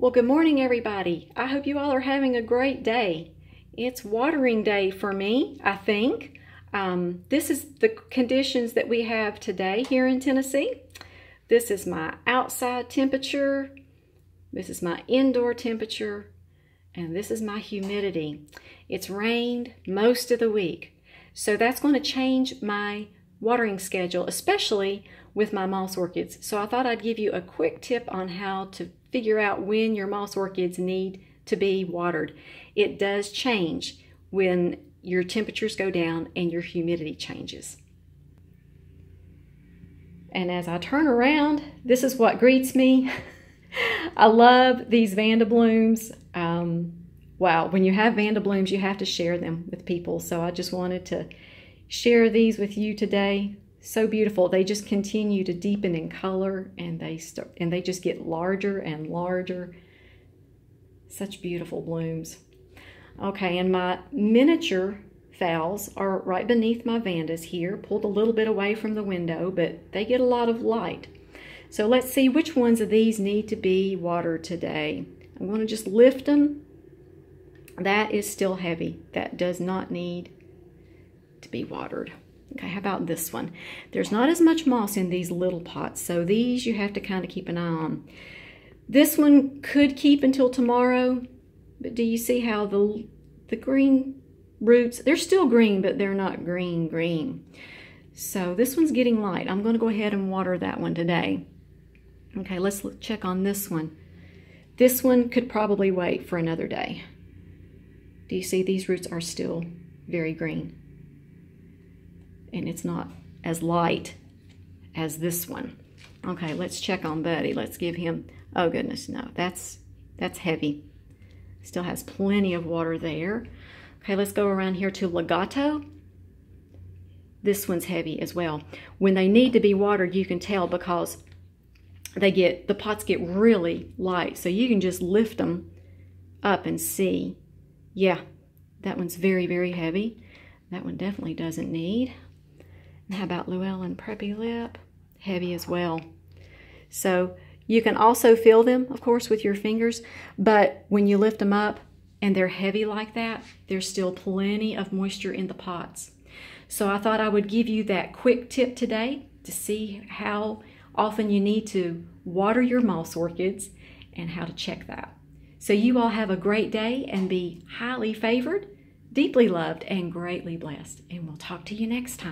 Well, good morning, everybody. I hope you all are having a great day. It's watering day for me, I think. Um, this is the conditions that we have today here in Tennessee. This is my outside temperature. This is my indoor temperature. And this is my humidity. It's rained most of the week. So that's going to change my watering schedule, especially with my moss orchids. So I thought I'd give you a quick tip on how to figure out when your moss orchids need to be watered. It does change when your temperatures go down and your humidity changes. And as I turn around, this is what greets me. I love these Vanda blooms. Um, wow, when you have Vanda blooms, you have to share them with people. So I just wanted to share these with you today so beautiful. They just continue to deepen in color and they start and they just get larger and larger. Such beautiful blooms. Okay, and my miniature phals are right beneath my vandas here, pulled a little bit away from the window, but they get a lot of light. So let's see which ones of these need to be watered today. I'm going to just lift them. That is still heavy. That does not need to be watered. Okay, how about this one? There's not as much moss in these little pots, so these you have to kind of keep an eye on. This one could keep until tomorrow, but do you see how the, the green roots, they're still green, but they're not green green. So this one's getting light. I'm going to go ahead and water that one today. Okay, let's look, check on this one. This one could probably wait for another day. Do you see these roots are still very green? And it's not as light as this one. Okay, let's check on Buddy. Let's give him, oh goodness, no, that's, that's heavy. Still has plenty of water there. Okay, let's go around here to Legato. This one's heavy as well. When they need to be watered, you can tell because they get, the pots get really light. So you can just lift them up and see. Yeah, that one's very, very heavy. That one definitely doesn't need. How about Llewellyn Preppy Lip? Heavy as well. So you can also feel them, of course, with your fingers, but when you lift them up and they're heavy like that, there's still plenty of moisture in the pots. So I thought I would give you that quick tip today to see how often you need to water your moss orchids and how to check that. So you all have a great day and be highly favored, deeply loved, and greatly blessed. And we'll talk to you next time.